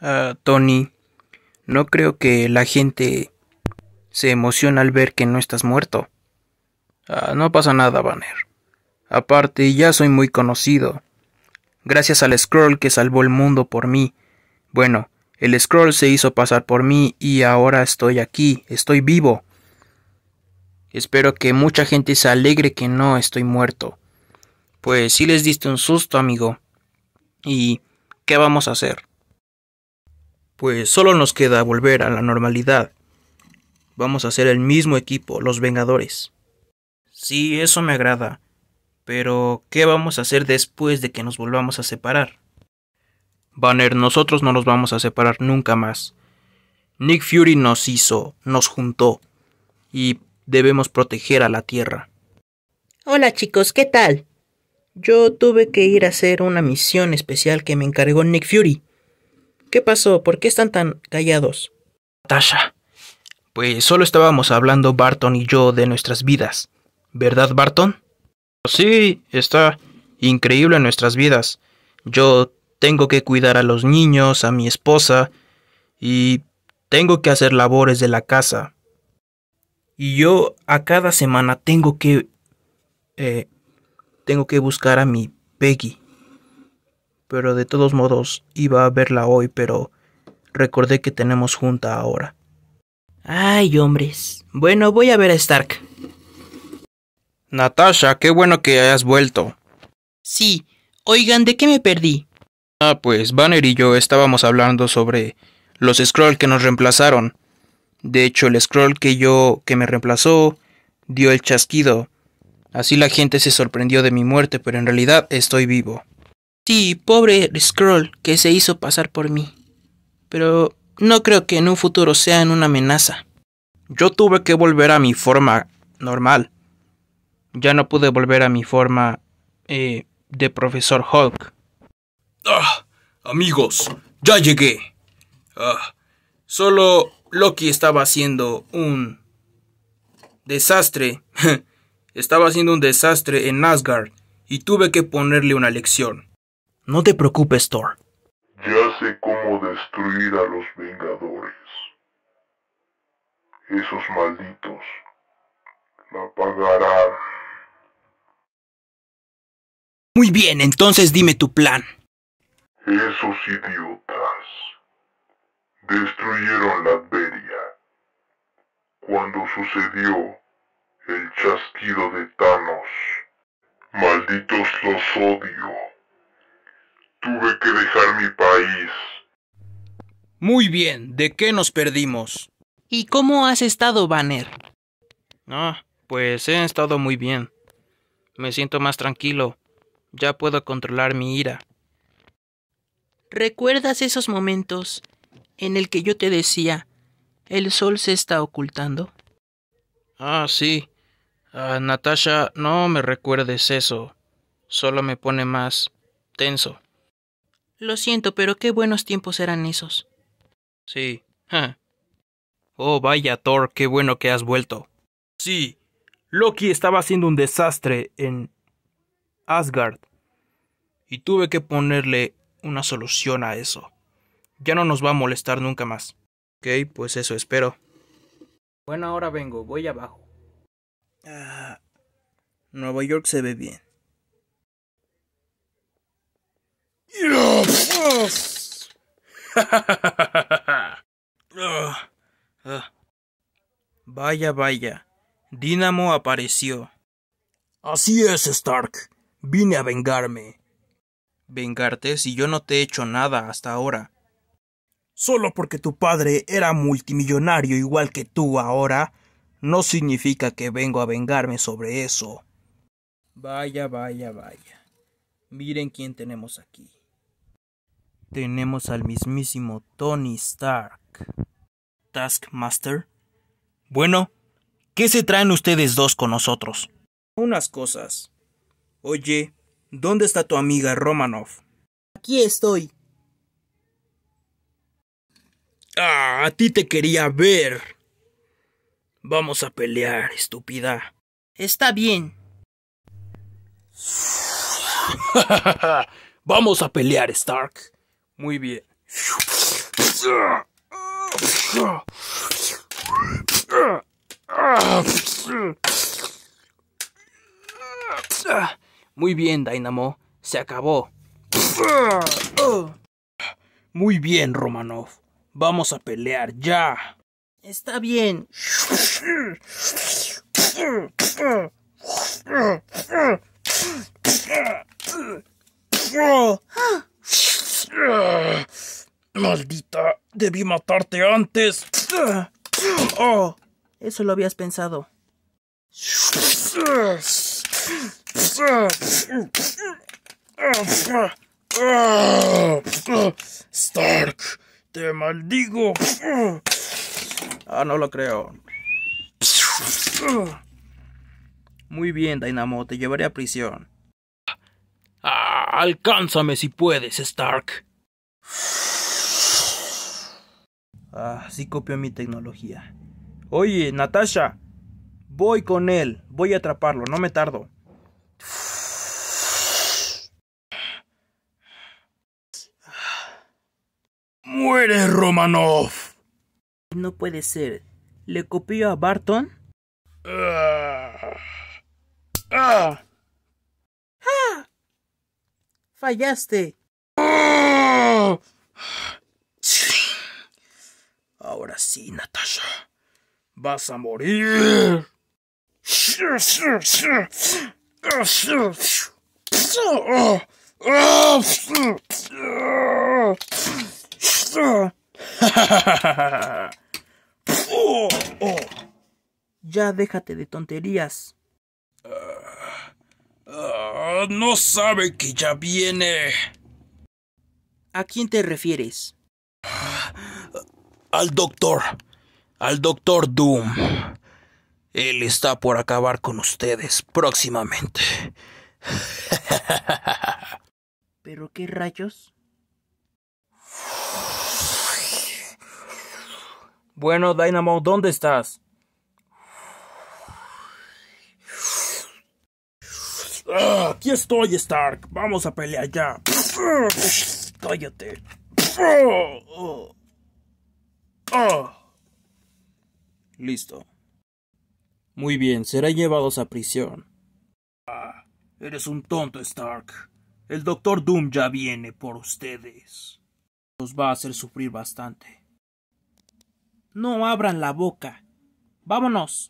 Ah, Tony, no creo que la gente se emociona al ver que no estás muerto. Ah, no pasa nada, Banner. Aparte, ya soy muy conocido. Gracias al Scroll que salvó el mundo por mí. Bueno, el Scroll se hizo pasar por mí y ahora estoy aquí, estoy vivo. Espero que mucha gente se alegre que no estoy muerto. Pues sí les diste un susto, amigo. ¿Y qué vamos a hacer? Pues solo nos queda volver a la normalidad. Vamos a ser el mismo equipo, los Vengadores. Sí, eso me agrada. Pero, ¿qué vamos a hacer después de que nos volvamos a separar? Banner, nosotros no nos vamos a separar nunca más. Nick Fury nos hizo, nos juntó, y debemos proteger a la Tierra. Hola chicos, ¿qué tal? Yo tuve que ir a hacer una misión especial que me encargó Nick Fury. ¿Qué pasó? ¿Por qué están tan callados? Tasha. Pues solo estábamos hablando Barton y yo de nuestras vidas. ¿Verdad, Barton? Sí, está increíble en nuestras vidas. Yo tengo que cuidar a los niños, a mi esposa, y tengo que hacer labores de la casa. Y yo a cada semana tengo que... Eh, tengo que buscar a mi Peggy pero de todos modos iba a verla hoy, pero recordé que tenemos junta ahora. Ay, hombres. Bueno, voy a ver a Stark. Natasha, qué bueno que hayas vuelto. Sí. Oigan, ¿de qué me perdí? Ah, pues Banner y yo estábamos hablando sobre los scroll que nos reemplazaron. De hecho, el scroll que yo que me reemplazó dio el chasquido. Así la gente se sorprendió de mi muerte, pero en realidad estoy vivo. Sí, pobre Scroll que se hizo pasar por mí. Pero no creo que en un futuro sean una amenaza. Yo tuve que volver a mi forma normal. Ya no pude volver a mi forma eh, de profesor Hulk. Ah, amigos, ya llegué. Ah, solo Loki estaba haciendo un desastre. estaba haciendo un desastre en Asgard y tuve que ponerle una lección. No te preocupes, Thor. Ya sé cómo destruir a los Vengadores. Esos malditos la pagarán. Muy bien, entonces dime tu plan. Esos idiotas destruyeron la Adveria cuando sucedió el chasquido de Thanos. Malditos los odio. Tuve que dejar mi país. Muy bien, ¿de qué nos perdimos? ¿Y cómo has estado, Banner? Ah, pues he estado muy bien. Me siento más tranquilo. Ya puedo controlar mi ira. ¿Recuerdas esos momentos en el que yo te decía, el sol se está ocultando? Ah, sí. Ah, Natasha, no me recuerdes eso. Solo me pone más tenso. Lo siento, pero qué buenos tiempos eran esos. Sí. Oh, vaya, Thor, qué bueno que has vuelto. Sí. Loki estaba haciendo un desastre en Asgard. Y tuve que ponerle una solución a eso. Ya no nos va a molestar nunca más. Ok, pues eso espero. Bueno, ahora vengo, voy abajo. Ah, Nueva York se ve bien. Vaya, vaya. Dínamo apareció. Así es, Stark. Vine a vengarme. ¿Vengarte si yo no te he hecho nada hasta ahora? Solo porque tu padre era multimillonario igual que tú ahora, no significa que vengo a vengarme sobre eso. Vaya, vaya, vaya. Miren quién tenemos aquí tenemos al mismísimo Tony Stark. Taskmaster. Bueno, ¿qué se traen ustedes dos con nosotros? Unas cosas. Oye, ¿dónde está tu amiga Romanoff? Aquí estoy. Ah, a ti te quería ver. Vamos a pelear, estúpida. Está bien. Vamos a pelear, Stark. Muy bien. Muy bien, Dynamo. Se acabó. Muy bien, Romanov. Vamos a pelear ya. Está bien. Debí matarte antes. Oh. Eso lo habías pensado. Stark, te maldigo. Ah, no lo creo. Muy bien, Dynamo, te llevaré a prisión. Ah, alcánzame si puedes, Stark. Ah, sí copió mi tecnología. Oye, Natasha. Voy con él. Voy a atraparlo, no me tardo. Muere, Romanov. No puede ser. ¿Le copió a Barton? Ah. Ah. Fallaste. Ah. Ahora sí, Natasha. Vas a morir. Ya déjate de tonterías. No sabe que ya viene. ¿A quién te refieres? Al doctor. Al doctor Doom. Él está por acabar con ustedes próximamente. ¿Pero qué rayos? Bueno, Dynamo, ¿dónde estás? Ah, aquí estoy, Stark. Vamos a pelear ya. Cállate. Listo. Muy bien, serán llevados a prisión. Ah, eres un tonto, Stark. El doctor Doom ya viene por ustedes. Los va a hacer sufrir bastante. No abran la boca. Vámonos.